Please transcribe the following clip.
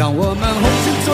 让我们红尘作